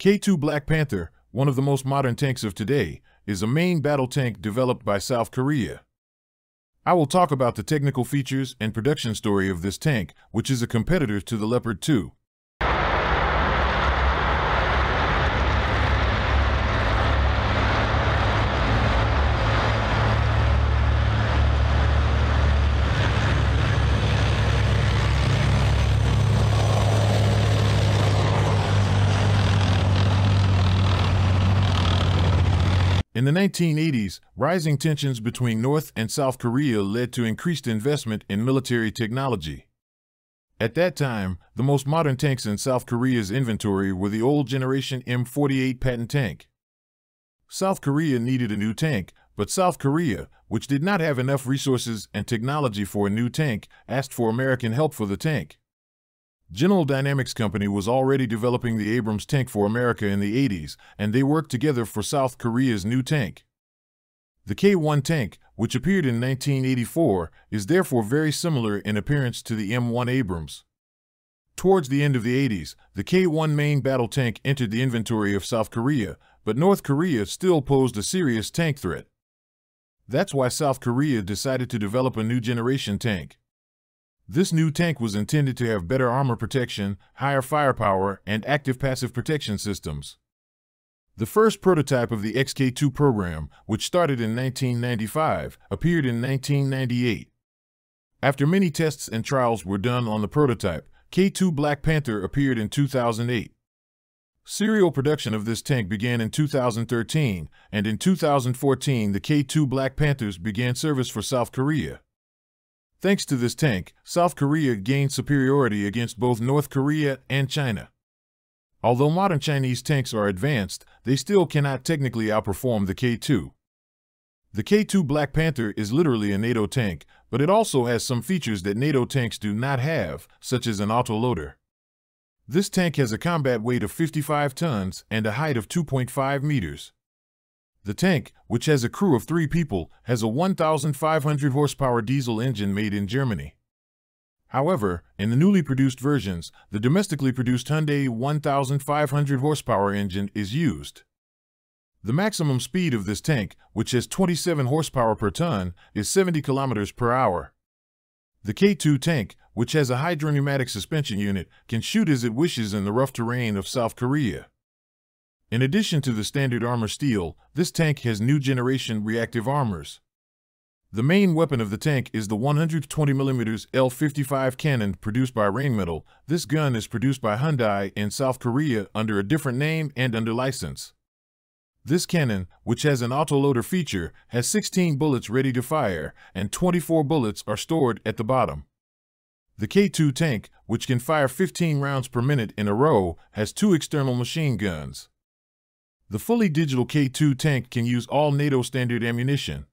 K2 Black Panther, one of the most modern tanks of today, is a main battle tank developed by South Korea. I will talk about the technical features and production story of this tank, which is a competitor to the Leopard 2. In the 1980s, rising tensions between North and South Korea led to increased investment in military technology. At that time, the most modern tanks in South Korea's inventory were the old generation M48 Patton tank. South Korea needed a new tank, but South Korea, which did not have enough resources and technology for a new tank, asked for American help for the tank. General Dynamics Company was already developing the Abrams tank for America in the 80s, and they worked together for South Korea's new tank. The K 1 tank, which appeared in 1984, is therefore very similar in appearance to the M 1 Abrams. Towards the end of the 80s, the K 1 main battle tank entered the inventory of South Korea, but North Korea still posed a serious tank threat. That's why South Korea decided to develop a new generation tank. This new tank was intended to have better armor protection, higher firepower, and active passive protection systems. The first prototype of the XK2 program, which started in 1995, appeared in 1998. After many tests and trials were done on the prototype, K2 Black Panther appeared in 2008. Serial production of this tank began in 2013, and in 2014 the K2 Black Panthers began service for South Korea. Thanks to this tank, South Korea gained superiority against both North Korea and China. Although modern Chinese tanks are advanced, they still cannot technically outperform the K2. The K2 Black Panther is literally a NATO tank, but it also has some features that NATO tanks do not have, such as an autoloader. This tank has a combat weight of 55 tons and a height of 2.5 meters. The tank, which has a crew of three people, has a 1,500 horsepower diesel engine made in Germany. However, in the newly produced versions, the domestically produced Hyundai 1,500 horsepower engine is used. The maximum speed of this tank, which has 27 horsepower per ton, is 70 kilometers per hour. The K2 tank, which has a hydropneumatic suspension unit, can shoot as it wishes in the rough terrain of South Korea. In addition to the standard armor steel, this tank has new generation reactive armors. The main weapon of the tank is the 120mm L55 cannon produced by Rheinmetall. This gun is produced by Hyundai in South Korea under a different name and under license. This cannon, which has an autoloader feature, has 16 bullets ready to fire, and 24 bullets are stored at the bottom. The K2 tank, which can fire 15 rounds per minute in a row, has two external machine guns. The fully digital K2 tank can use all NATO standard ammunition.